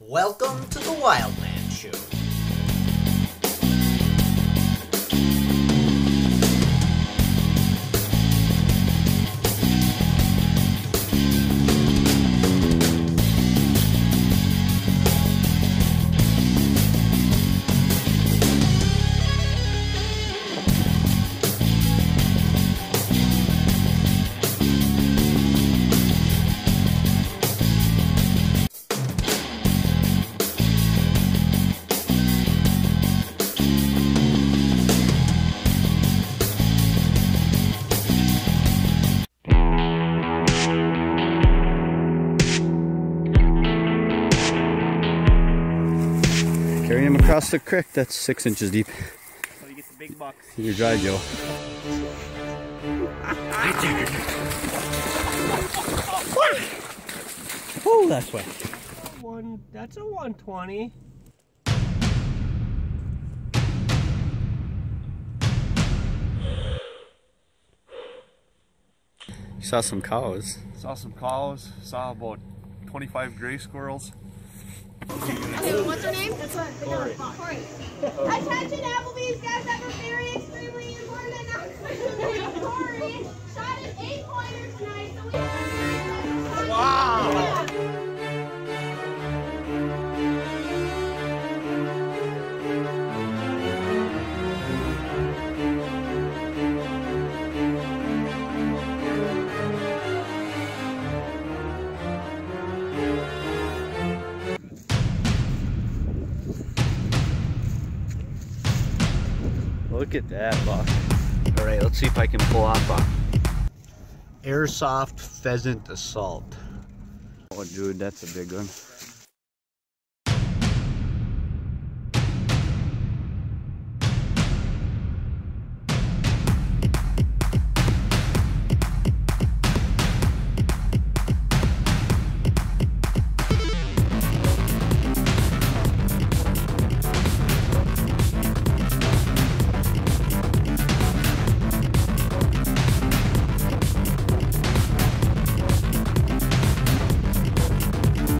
Welcome to the Wildman Show. Carrying him across the creek, that's six inches deep. So you get the big bucks. Your dry, Joe. Oh, that's wet. One, that's a 120. Saw some cows. Saw some cows, saw about 25 gray squirrels. Okay, what's her name? Corey. Corey. Attention Applebee's guys have a very extremely important announcement. Corey shot an Look at that buck. All right, let's see if I can pull off a airsoft pheasant assault. Oh, dude, that's a big one.